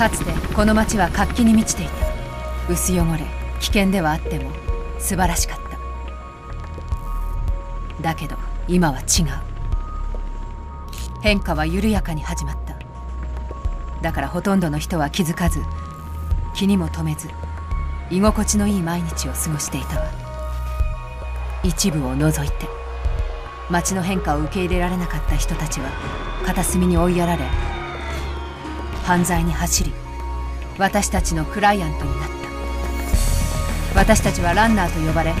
かつてこの町は活気に満ちていた。薄汚れ危険ではあっても素晴らしかった。だけど今は違う。変化は緩やかに始まった。だからほとんどの人は気づかず気にも留めず居心地のいい毎日を過ごしていたわ。一部を除いて街の変化を受け入れられなかった人たちは片隅に追いやられ犯罪に走り私たちのクライアントになった。私たちはランナーと呼ばれ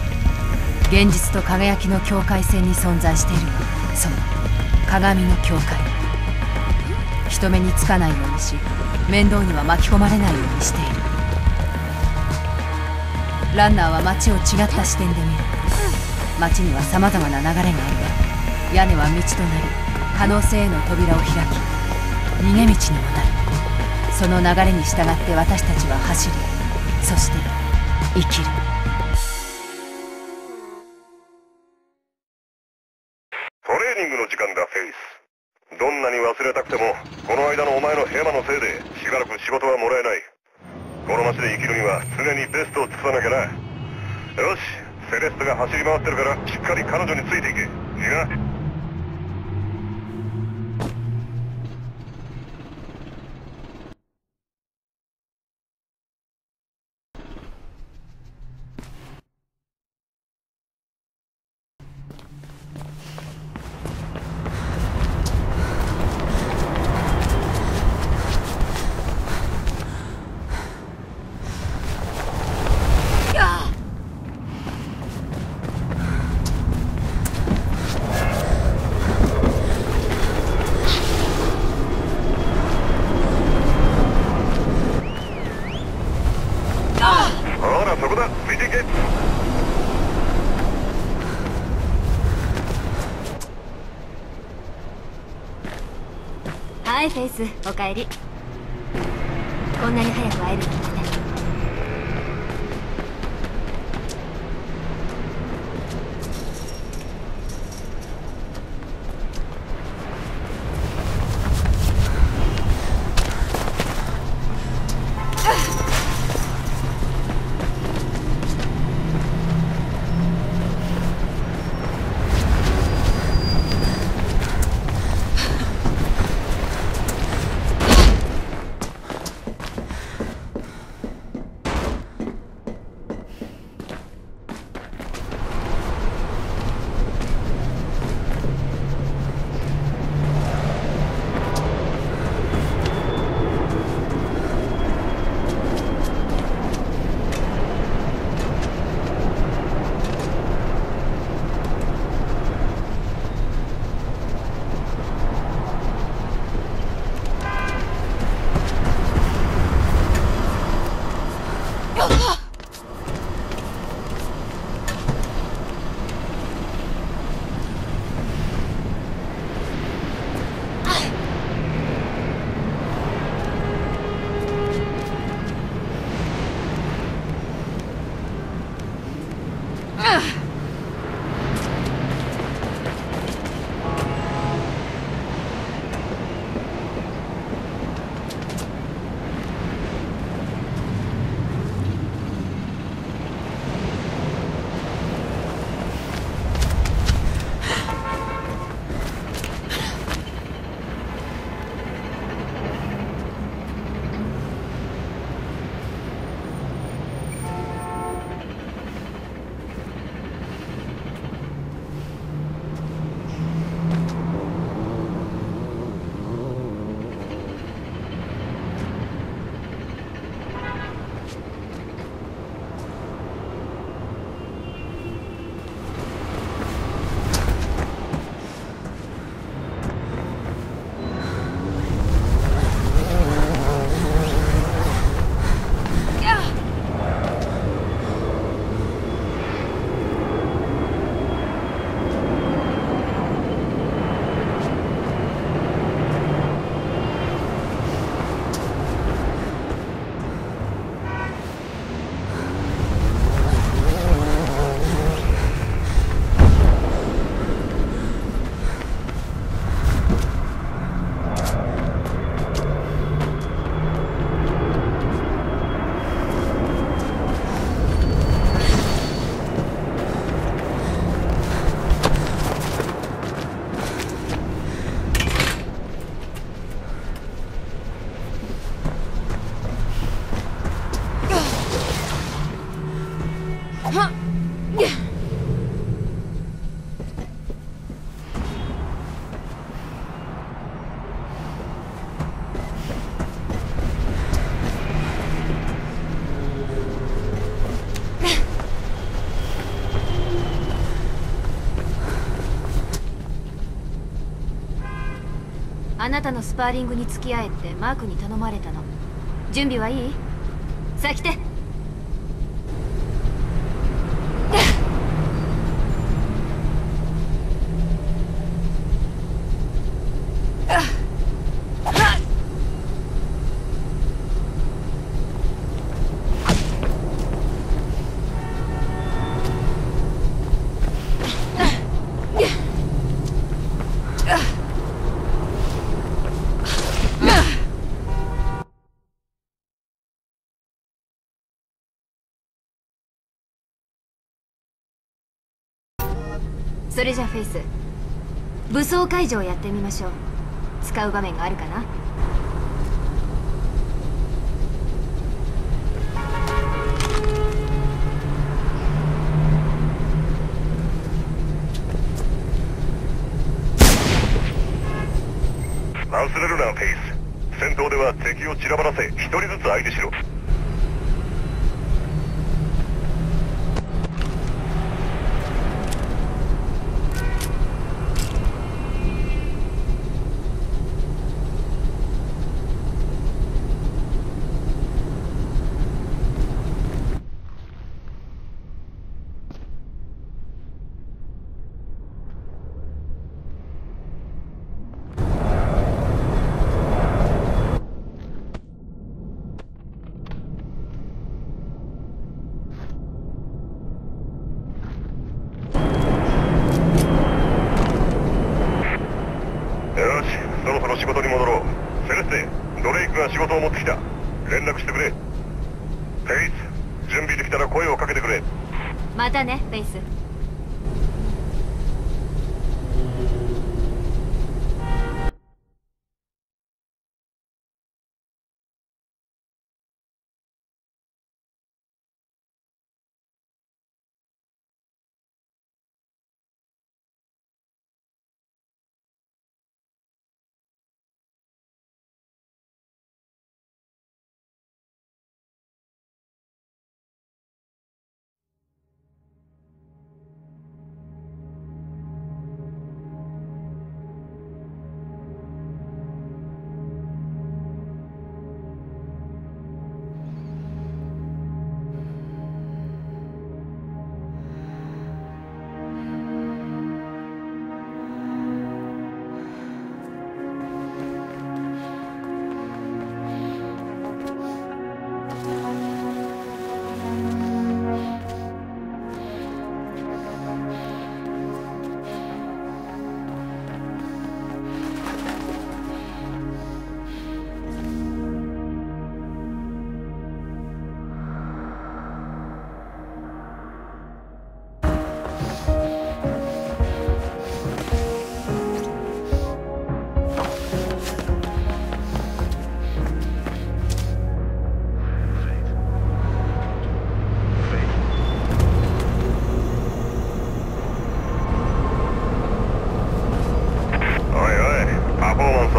現実と輝きの境界線に存在している。その鏡の境界。人目につかないようにし面倒には巻き込まれないようにしている。ランナーは街を違った視点で見る。街には様々な流れがある。が屋根は道となり可能性への扉を開き逃げ道にもなる。その流れに従って私たちは走りそして生きる。トレーニングの時間だフェイス。どんなに忘れたくてもこの間のお前のヘマのせいでしばらく仕事はもらえない。この街で生きるには常にベストを尽くさなきゃな。よしセレストが走り回ってるからしっかり彼女についていけ。いいな。はいフェイスおかえり。こんなに早く会えるなんてねあなたのスパーリングに付き合えってマークに頼まれたの。準備はいい？さあそれじゃフェイス。武装解除をやってみましょう。使う場面があるかな？忘れるなペイス。戦闘では敵を散らばらせ一人ずつ相手しろ。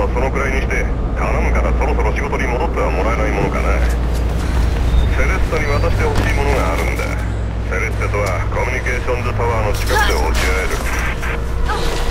はそのくらいにして頼むからそろそろ仕事に戻ってはもらえないものかな。セレッタに渡してほしいものがあるんだ。セレッタとはコミュニケーションズタワーの近くで落ち合える。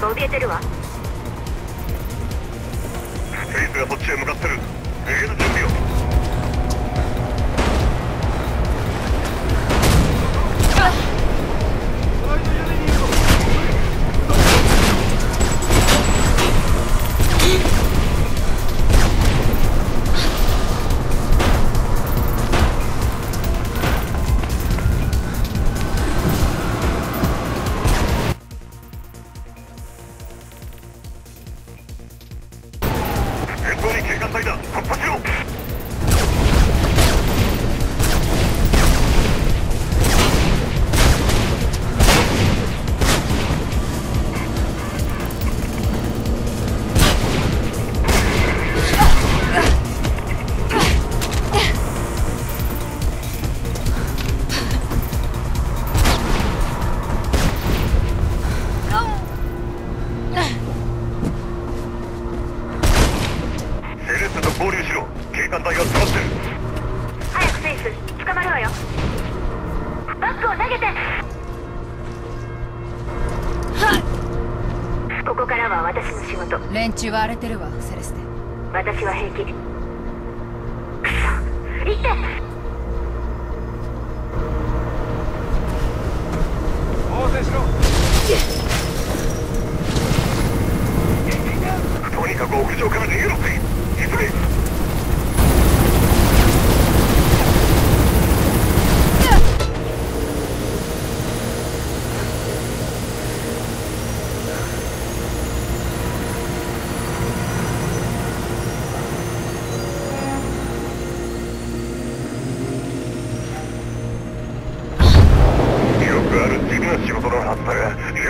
が怯えてるわ。エースがそっちへ向かってる。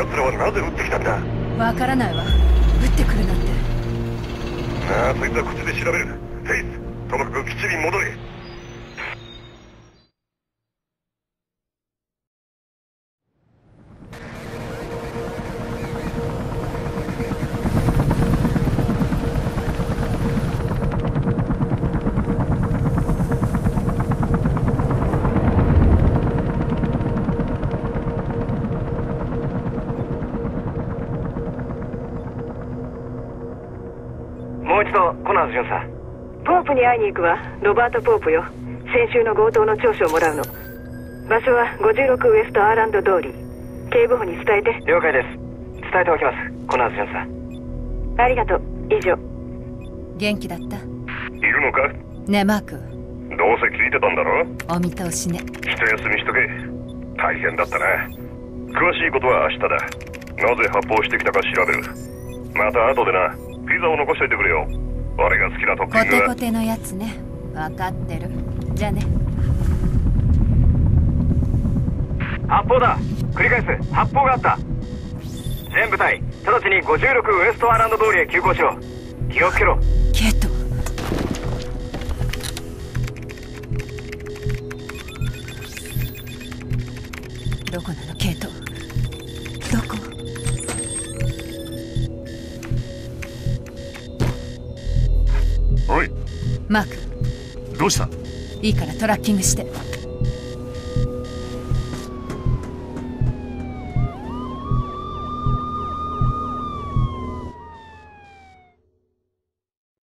奴らはなぜ撃ってきたんだ？わからないわ。撃ってくるなんて。ああそいつはこっちで調べるフェイスともかく基地に戻れ一度コナーズ巡査ポープに会いに行くわ。ロバート・ポープよ。先週の強盗の調書をもらうの。場所は56ウエストアーランド通り。警部補に伝えて。了解です。伝えておきますコナーズ巡査ありがとう。以上。元気だった？いるのか？ねえマーク。どうせ聞いてたんだろ？お見通しね。一休みしとけ。大変だったな。詳しいことは明日だ。なぜ発砲してきたか調べる。また後でなピザを残しといてくれよ。俺が好きなトッピコングはテコテのやつね。分かってる。じゃあね。発砲だ。繰り返す。発砲があった。全部隊直ちに56ウエストアーランド通りへ急行しろ。気をつけろ。ケしたいいからトラッキングして。